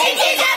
Watching